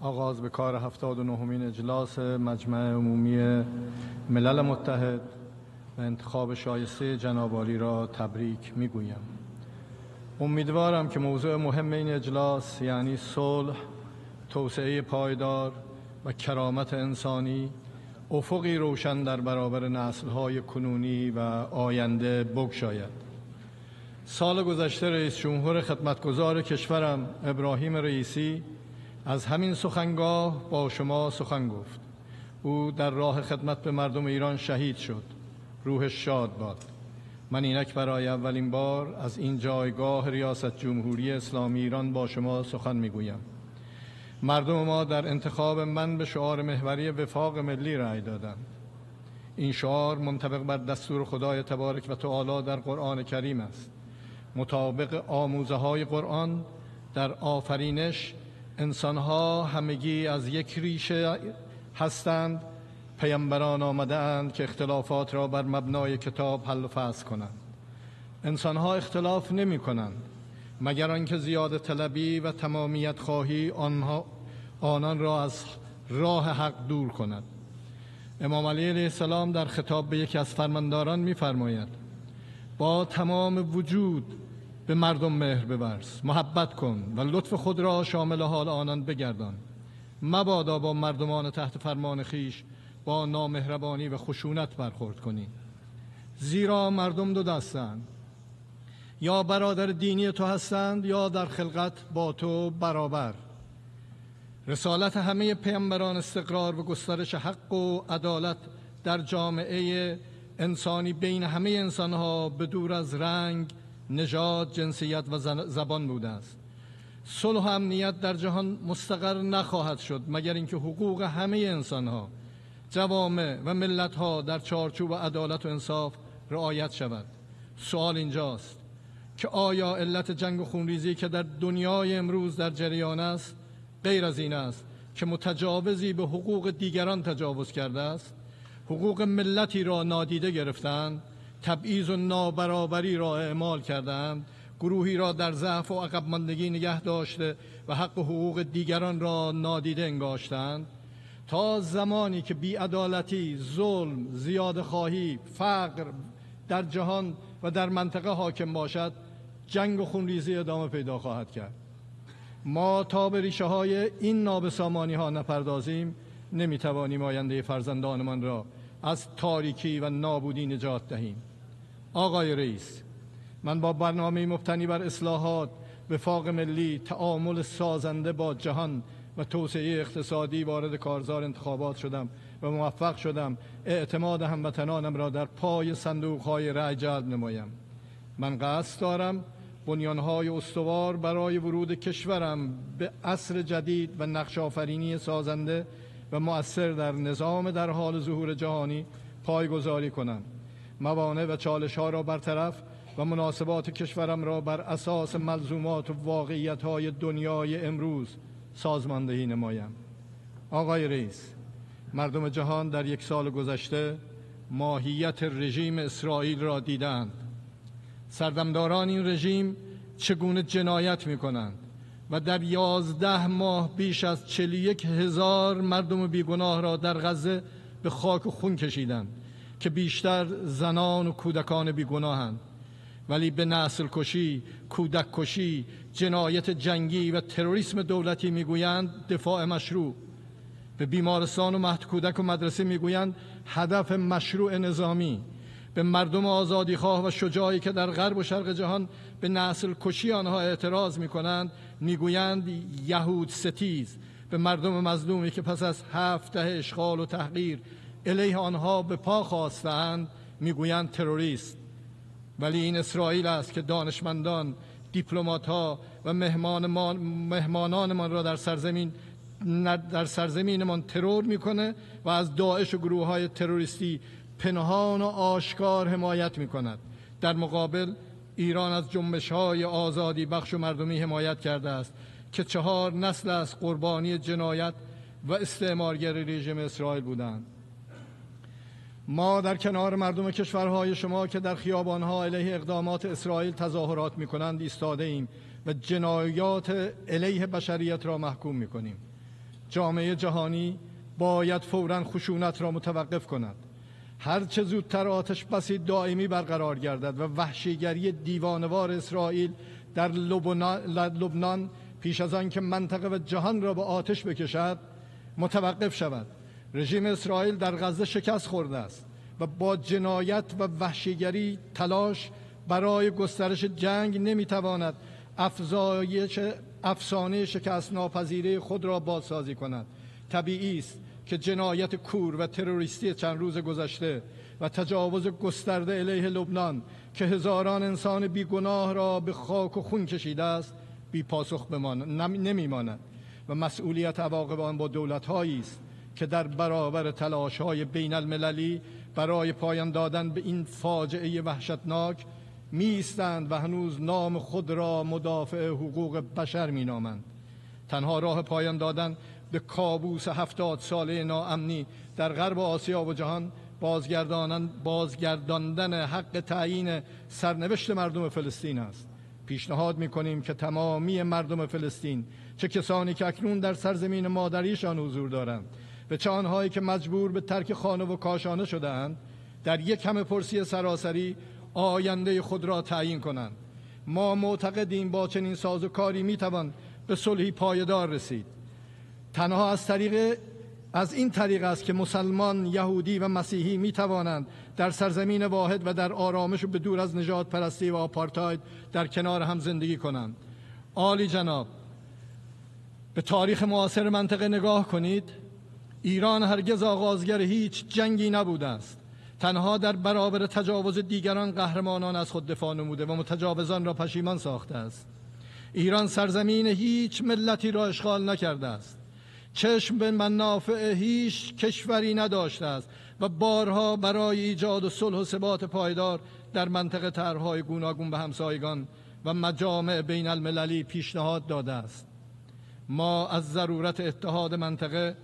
آغاز به کار هفتاد و نهمین اجلاس مجمع عمومی ملل متحد و انتخاب شایسته جنابالی را تبریک می‌گویم. امیدوارم که موضوع مهم این اجلاس یعنی صلح توسعه پایدار و کرامت انسانی افقی روشن در برابر نسلهای کنونی و آینده بگشاید. سال گذشته رئیس جمهور خدمتگزار کشورم ابراهیم رئیسی از همین سخنگاه با شما سخن گفت. او در راه خدمت به مردم ایران شهید شد. روحش شاد باد. من اینک برای اولین بار از این جایگاه ریاست جمهوری اسلامی ایران با شما سخن می‌گویم. مردم ما در انتخاب من به شعار محوری وفاق ملی رأی دادند. این شعار منطبق بر دستور خدای تبارک و تعالی در قرآن کریم است. مطابق آموزه های قرآن در آفرینش انسانها همگی از یک ریشه هستند پیامبران آمده که اختلافات را بر مبنای کتاب حل و فصل کنند. انسانها اختلاف نمی کنند مگر آنکه زیاد طلبی و تمامیت خواهی آنها آنان را از راه حق دور کند. امام علی علیه السلام در خطاب به یکی از فرمانداران میفرماید با تمام وجود به مردم مهر بورز محبت کن و لطف خود را شامل حال آنان بگردان. مبادا با مردمان تحت فرمان خیش با نامهربانی و خشونت برخورد کنی. زیرا مردم دو دستند. یا برادر دینی تو هستند یا در خلقت با تو برابر. رسالت همه پیامبران استقرار و گسترش حق و عدالت در جامعه انسانی بین همه انسانها به دور از رنگ نژاد جنسیت و زبان بوده است. صلح و امنیت در جهان مستقر نخواهد شد مگر اینکه حقوق همه انسانها جوامع و ملتها در چارچوب عدالت و انصاف رعایت شود. سوال اینجاست که آیا علت جنگ و خونریزی که در دنیای امروز در جریان است غیر از این است که متجاوزی به حقوق دیگران تجاوز کرده است؟ حقوق ملتی را نادیده گرفتند تبعیض و نابرابری را اعمال کردند گروهی را در ضعف و عقب ماندگی نگه داشته و حق و حقوق دیگران را نادیده انگاشتند. تا زمانی که بیعدالتی، ظلم، زیاد خواهی، فقر در جهان و در منطقه حاکم باشد جنگ و خونریزی ادامه پیدا خواهد کرد. ما تا به ریشه های این نابسامانی ها نپردازیم نمی‌توانیم آینده فرزندانمان را از تاریکی و نابودی نجات دهیم. آقای رئیس من با برنامه مبتنی بر اصلاحات وفاق ملی تعامل سازنده با جهان و توسعه اقتصادی وارد کارزار انتخابات شدم و موفق شدم اعتماد هموطنانم را در پای صندوق های رأی جلب نمایم. من قصد دارم بنیانهای استوار برای ورود کشورم به عصر جدید و نقش آفرینی سازنده و مؤثر در نظام در حال ظهور جهانی پایگذاری کنم موانع و چالش ها را برطرف و مناسبات کشورم را بر اساس ملزومات و واقعیت های دنیای امروز سازماندهی نمایم. آقای رئیس مردم جهان در یک سال گذشته ماهیت رژیم اسرائیل را دیدند. سردمداران این رژیم چگونه جنایت می کنند و در یازده ماه بیش از چلیک هزار مردم بیگناه را در غزه به خاک و خون کشیدند که بیشتر زنان و کودکان بیگناهند. ولی به نسل کشی، کودک کشی، جنایت جنگی و تروریسم دولتی می‌گویند دفاع مشروع. به بیمارستان و مهد کودک و مدرسه می‌گویند هدف مشروع نظامی. به مردم آزادی خواه و شجاعی که در غرب و شرق جهان به نسل کشی آنها اعتراض می کنند می‌گویند یهود ستیز به مردم مظلومی که پس از هفت ده اشغال و تحقیر علیه آنها به پا خواستند می‌گویند تروریست. ولی این اسرائیل است که دانشمندان دیپلمات ها و مهمان مهمانانمان را در سرزمین در سرزمینمان ترور می‌کنه و از داعش و گروه های تروریستی پنهان و آشکار حمایت می کند در مقابل ایران از جنبش های آزادی بخش و مردمی حمایت کرده است که چهار نسل از قربانی جنایت و استعمارگری رژیم اسرائیل بودند. ما در کنار مردم کشورهای شما که در خیابانها علیه اقدامات اسرائیل تظاهرات می کنند ایستاده ایم و جنایات علیه بشریت را محکوم می کنیم جامعه جهانی باید فورا خشونت را متوقف کند. هر چه زودتر آتش بسی دائمی برقرار گردد و وحشیگری دیوانوار اسرائیل در لبنان پیش از آن که منطقه و جهان را به آتش بکشد متوقف شود. رژیم اسرائیل در غزه شکست خورده است و با جنایت و وحشیگری تلاش برای گسترش جنگ نمی‌تواند افزایش افسانه شکست ناپذیره خود را بازسازی کند. طبیعی است که جنایت کور و تروریستی چند روز گذشته و تجاوز گسترده علیه لبنان که هزاران انسان بیگناه را به خاک و خون کشیده است بی پاسخ نمیماند. و مسئولیت عواقب آن با دولت است که در برابر تلاش های بین المللی برای پایان دادن به این فاجعه وحشتناک میستند و هنوز نام خود را مدافع حقوق بشر مینامند. تنها راه پایان دادن به کابوس هفتاد ساله ناامنی در غرب آسیا و جهان بازگرداندن حق تعیین سرنوشت مردم فلسطین است. پیشنهاد می کنیم که تمامی مردم فلسطین چه کسانی که اکنون در سرزمین مادریشان حضور دارند و چه آنهایی که مجبور به ترک خانه و کاشانه شدهاند در یک همه پرسی سراسری آینده خود را تعیین کنند. ما معتقدیم با چنین سازوکاری می‌توان به صلحی پایدار رسید. تنها از طریق از این طریق است که مسلمان، یهودی و مسیحی می توانند در سرزمین واحد و در آرامش و به دور از نجات پرستی و آپارتاید در کنار هم زندگی کنند. عالی جناب به تاریخ معاصر منطقه نگاه کنید. ایران هرگز آغازگر هیچ جنگی نبوده است. تنها در برابر تجاوز دیگران قهرمانان از خود دفاع نموده و متجاوزان را پشیمان ساخته است. ایران سرزمین هیچ ملتی را اشغال نکرده است. چشم به منافع هیچ کشوری نداشته است و بارها برای ایجاد صلح و ثبات پایدار در منطقه طرحهای گوناگون به همسایگان و مجامع بین المللی پیشنهاد داده است. ما از ضرورت اتحاد منطقه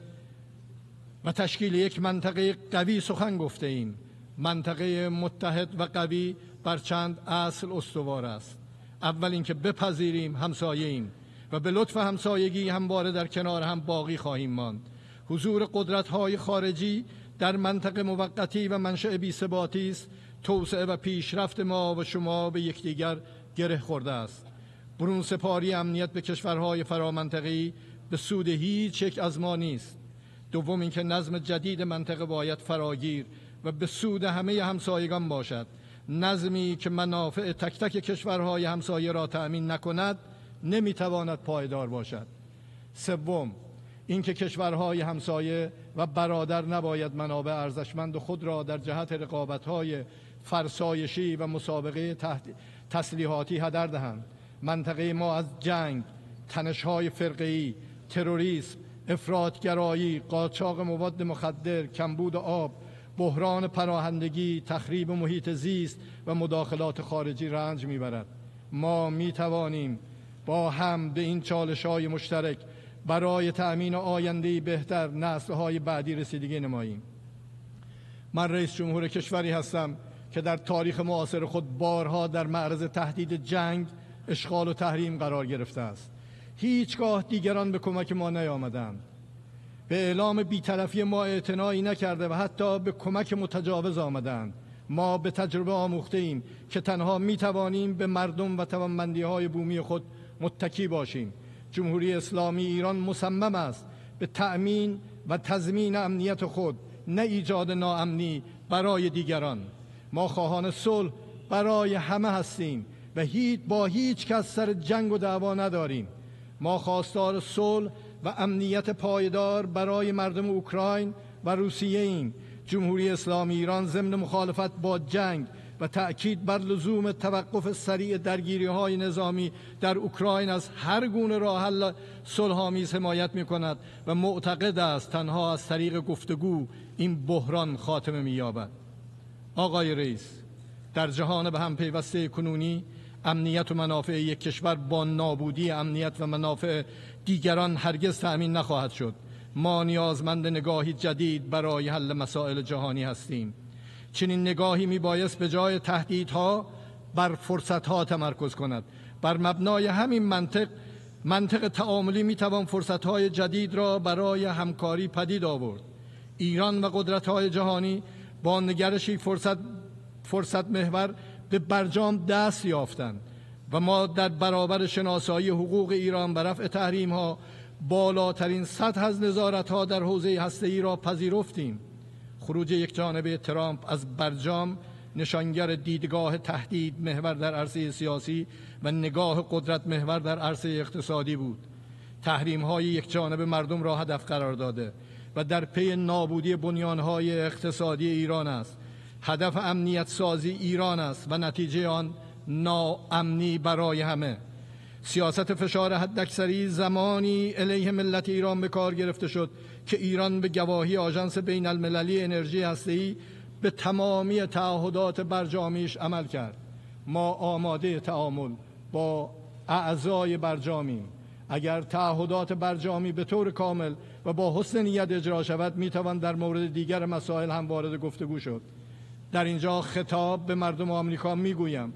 و تشکیل یک منطقه قوی سخن گفته ایم. منطقه متحد و قوی بر چند اصل استوار است. اول اینکه بپذیریم همسایه ایم. و به لطف همسایگی همواره در کنار هم باقی خواهیم ماند. حضور قدرت های خارجی در منطقه موقتی و منشأ بی‌ثباتی است. توسعه و پیشرفت ما و شما به یکدیگر گره خورده است. برون سپاری امنیت به کشورهای فرامنطقی به سود هیچ یک از ما نیست. دوم اینکه نظم جدید منطقه باید فراگیر و به سود همه همسایگان باشد. نظمی که منافع تک تک کشورهای همسایه را تأمین نکند نمی‌تواند پایدار باشد. سوم اینکه کشورهای همسایه و برادر نباید منابع ارزشمند خود را در جهت رقابت‌های فرسایشی و مسابقه تحت تسلیحاتی هدر دهند. منطقه ما از جنگ تنش‌های فرقه‌ای تروریسم افرادگرایی قاچاق مواد مخدر کمبود آب بحران پناهندگی تخریب محیط زیست و مداخلات خارجی رنج می‌برد. ما می توانیم با هم به این چالش های مشترک برای تأمین آینده بهتر نسل های بعدی رسیدگی نماییم. من رئیس جمهور کشوری هستم که در تاریخ معاصر خود بارها در معرض تهدید جنگ اشغال و تحریم قرار گرفته است. هیچگاه دیگران به کمک ما نیامدند. به اعلام بیطرفی ما اعتنایی نکرده و حتی به کمک متجاوز آمدند. ما به تجربه آموخته ایم که تنها می توانیم به مردم و توانمندی های بومی خود متکی باشیم جمهوری اسلامی ایران مصمم است به تأمین و تضمین امنیت خود نه ایجاد ناامنی برای دیگران. ما خواهان صلح برای همه هستیم و هیچ با هیچ کس سر جنگ و دعوا نداریم. ما خواستار صلح و امنیت پایدار برای مردم اوکراین و روسیه ایم. جمهوری اسلامی ایران ضمن مخالفت با جنگ و تأکید بر لزوم توقف سریع درگیری های نظامی در اوکراین از هر گونه راه حل صلحآمیز حمایت می کند و معتقد است تنها از طریق گفتگو این بحران خاتمه می یابد آقای رئیس در جهان به هم پیوسته کنونی امنیت و منافع یک کشور با نابودی امنیت و منافع دیگران هرگز تأمین نخواهد شد. ما نیازمند نگاهی جدید برای حل مسائل جهانی هستیم. چنین نگاهی می بایست به جای تهدیدها بر فرصتها تمرکز کند. بر مبنای همین منطق منطق تعاملی می‌توان فرصتهای جدید را برای همکاری پدید آورد. ایران و قدرت‌های جهانی با نگرشی فرصت, فرصت محور به برجام دست یافتند و ما در برابر شناسایی حقوق ایران و رفع تحریم ها بالاترین سطح از نظارت ها در حوزه هسته ای را پذیرفتیم. خروج یک جانبه ترامپ از برجام نشانگر دیدگاه تهدید محور در عرصه سیاسی و نگاه قدرت محور در عرصه اقتصادی بود. تحریم های یک جانب مردم را هدف قرار داده و در پی نابودی بنیان های اقتصادی ایران است. هدف امنیت سازی ایران است و نتیجه آن ناامنی برای همه. سیاست فشار حداکثری زمانی علیه ملت ایران به کار گرفته شد که ایران به گواهی آژانس بین المللی انرژی هسته‌ای به تمامی تعهدات برجامیش عمل کرد. ما آماده تعامل با اعضای برجامیم. اگر تعهدات برجامی به طور کامل و با حسن نیت اجرا شود می‌توان در مورد دیگر مسائل هم وارد گفتگو شد. در اینجا خطاب به مردم آمریکا می‌گویم.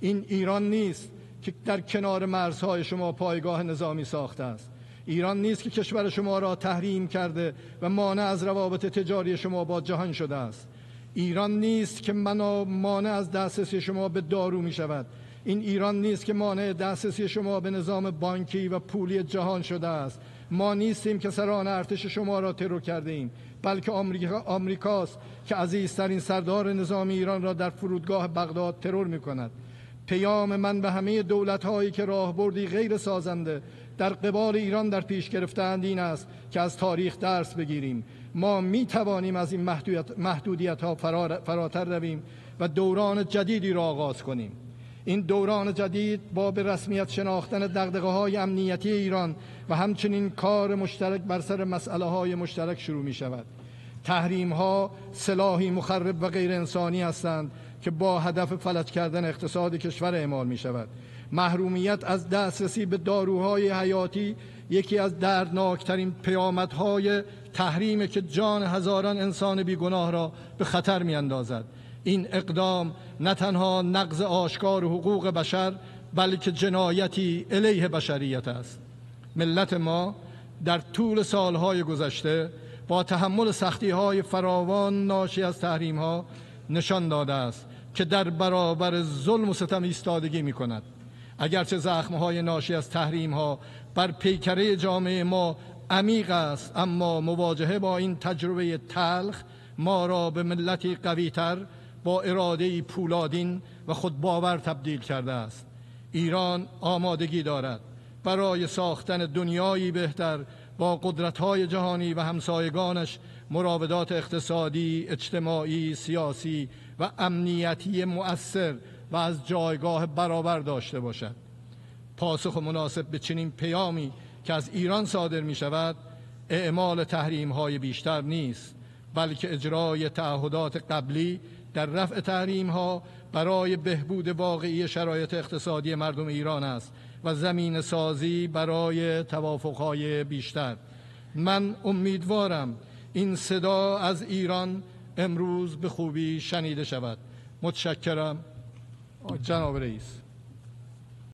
این ایران نیست. که در کنار مرزهای شما پایگاه نظامی ساخته است. ایران نیست که کشور شما را تحریم کرده و مانع از روابط تجاری شما با جهان شده است. ایران نیست که منا مانع از دسترسی شما به دارو می شود. این ایران نیست که مانع دسترسی شما به نظام بانکی و پولی جهان شده است. ما نیستیم که سران ارتش شما را ترور کرده ایم. بلکه آمریکا آمریکاست که عزیزترین سردار نظام ایران را در فرودگاه بغداد ترور می کند. پیام من به همه دولت هایی که راهبردی غیر سازنده در قبال ایران در پیش گرفتند این است که از تاریخ درس بگیریم. ما می توانیم از این محدودیت, ها فراتر رویم و دوران جدیدی را آغاز کنیم. این دوران جدید با به رسمیت شناختن دقدقه های امنیتی ایران و همچنین کار مشترک بر سر مسئله های مشترک شروع می شود تحریم ها سلاحی مخرب و غیر انسانی هستند که با هدف فلج کردن اقتصاد کشور اعمال می شود محرومیت از دسترسی به داروهای حیاتی یکی از دردناکترین پیامدهای تحریم که جان هزاران انسان بیگناه را به خطر می اندازد. این اقدام نه تنها نقض آشکار حقوق بشر بلکه جنایتی علیه بشریت است. ملت ما در طول سالهای گذشته با تحمل سختی های فراوان ناشی از تحریم ها نشان داده است. که در برابر ظلم و ستم ایستادگی می کند اگرچه زخم های ناشی از تحریم ها بر پیکره جامعه ما عمیق است اما مواجهه با این تجربه تلخ ما را به ملتی قویتر با اراده پولادین و خود باور تبدیل کرده است. ایران آمادگی دارد. برای ساختن دنیایی بهتر با قدرت‌های جهانی و همسایگانش مراودات اقتصادی، اجتماعی، سیاسی و امنیتی مؤثر و از جایگاه برابر داشته باشد. پاسخ مناسب به چنین پیامی که از ایران صادر می شود اعمال تحریم های بیشتر نیست بلکه اجرای تعهدات قبلی در رفع تحریم ها برای بهبود واقعی شرایط اقتصادی مردم ایران است و زمین سازی برای توافق های بیشتر. من امیدوارم این صدا از ایران امروز به خوبی شنیده شود. متشکرم. جناب رئیس.